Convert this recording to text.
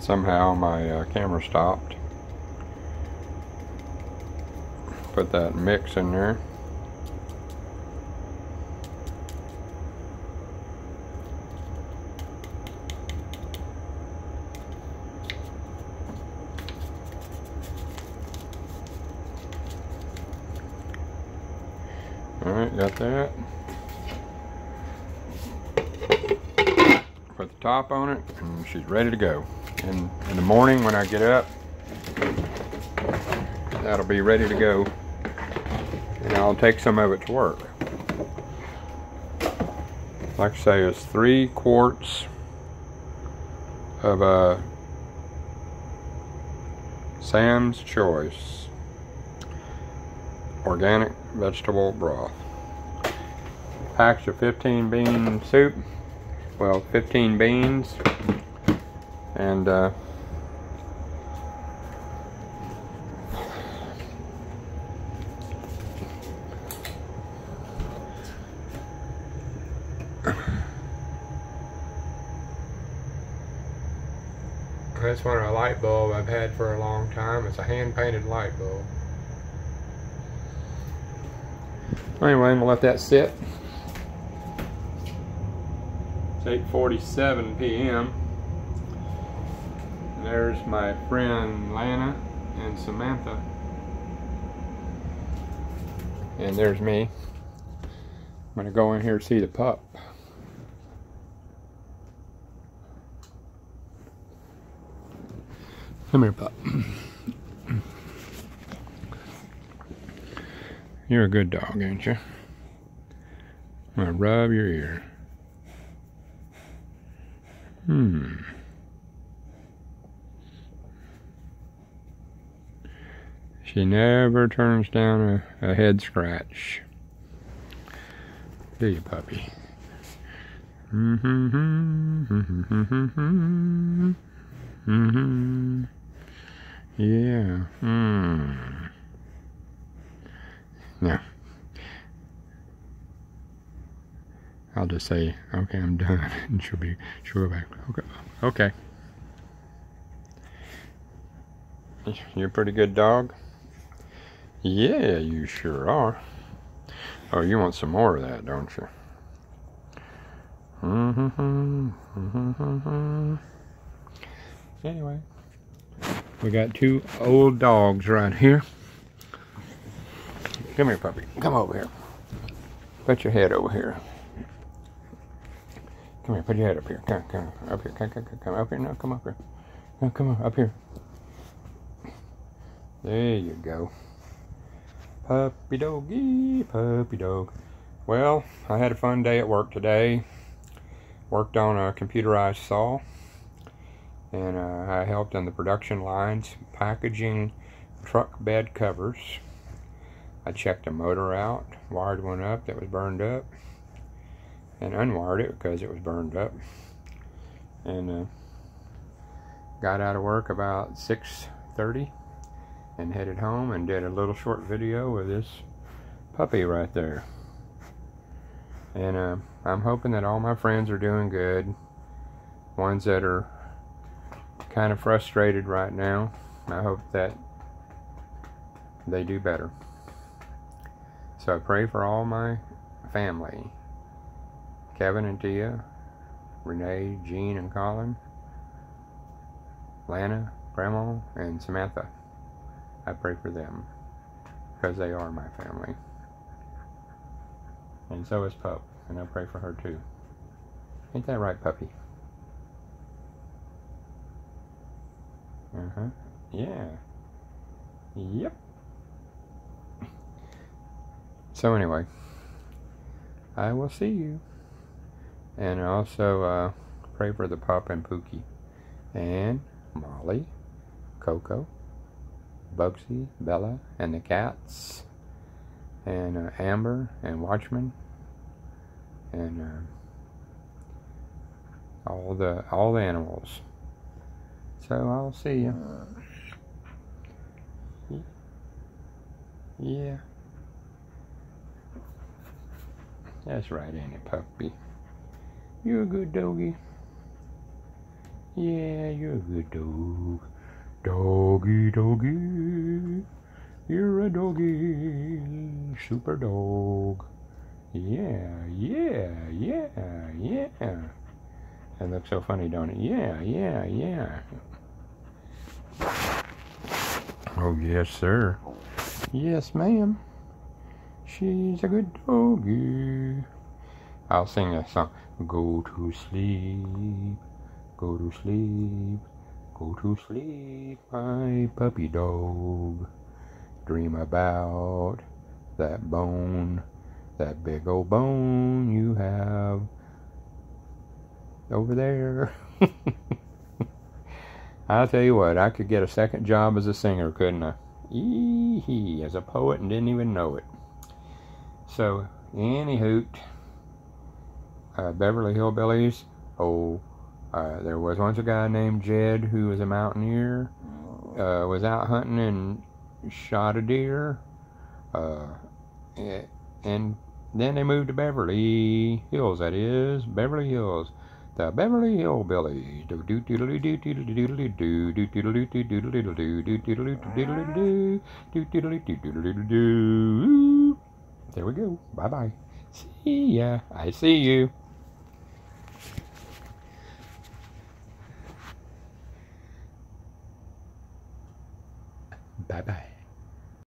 somehow my uh, camera stopped. Put that mix in there. Alright, got that. Put the top on it, and she's ready to go. And in the morning when I get up, that'll be ready to go. And I'll take some of it to work. Like I say, it's three quarts of uh, Sam's Choice organic vegetable broth. Packs of 15 bean soup. Well, 15 beans. And uh, That's one of a light bulb I've had for a long time. It's a hand painted light bulb. Anyway, I'm gonna let that sit. It's 8.47 p.m. There's my friend Lana and Samantha. And there's me. I'm gonna go in here to see the pup. Come here, pup. You're a good dog, ain't you? I'm gonna rub your ear. Hmm. She never turns down a, a head scratch. Do you, puppy? Mm-hmm. Mm-hmm. Yeah. Hmm. Yeah. I'll just say, okay, I'm done, and she'll be, she'll go back. Okay. Okay. You're a pretty good dog. Yeah, you sure are. Oh, you want some more of that, don't you? Mm-hmm. Mm-hmm. Anyway, we got two old dogs right here. Come here, puppy. Come over here. Put your head over here. Come here. Put your head up here. Come, come up here. Come, come, come, come up here. No, come up here. No, come on, up here. There you go. Puppy doggy, puppy dog. Well, I had a fun day at work today. Worked on a computerized saw. And uh, I helped on the production lines packaging truck bed covers. I checked a motor out, wired one up that was burned up, and unwired it because it was burned up. And uh, got out of work about 6.30 and headed home and did a little short video with this puppy right there. And uh, I'm hoping that all my friends are doing good. Ones that are kind of frustrated right now. I hope that they do better. So I pray for all my family Kevin and Tia, Renee, Jean, and Colin, Lana, Grandma, and Samantha. I pray for them because they are my family. And so is Pup, and I pray for her too. Ain't that right, puppy? Uh huh. Yeah. Yep. So anyway, I will see you. And also uh, pray for the pup and Pookie. And Molly, Coco, Bugsy, Bella, and the cats. And uh, Amber and Watchman. And uh, all the all the animals. So I'll see you. Yeah. That's right, ain't it, puppy? You're a good doggy. Yeah, you're a good dog. Doggy, doggy. You're a doggy. Super dog. Yeah, yeah, yeah, yeah. That looks so funny, don't it? Yeah, yeah, yeah. Oh, yes, sir. Yes, ma'am. She's a good doggy. I'll sing a song. Go to sleep, go to sleep, go to sleep, my puppy dog. Dream about that bone, that big old bone you have over there. I'll tell you what, I could get a second job as a singer, couldn't I? Eehee, as a poet and didn't even know it. So, any hoot, uh, Beverly Hillbillies. Oh, uh, there was once a guy named Jed who was a mountaineer, uh, was out hunting and shot a deer. Uh, and then they moved to Beverly Hills, that is, Beverly Hills. The Beverly Hillbillies. There we go. Bye bye. See ya. I see you.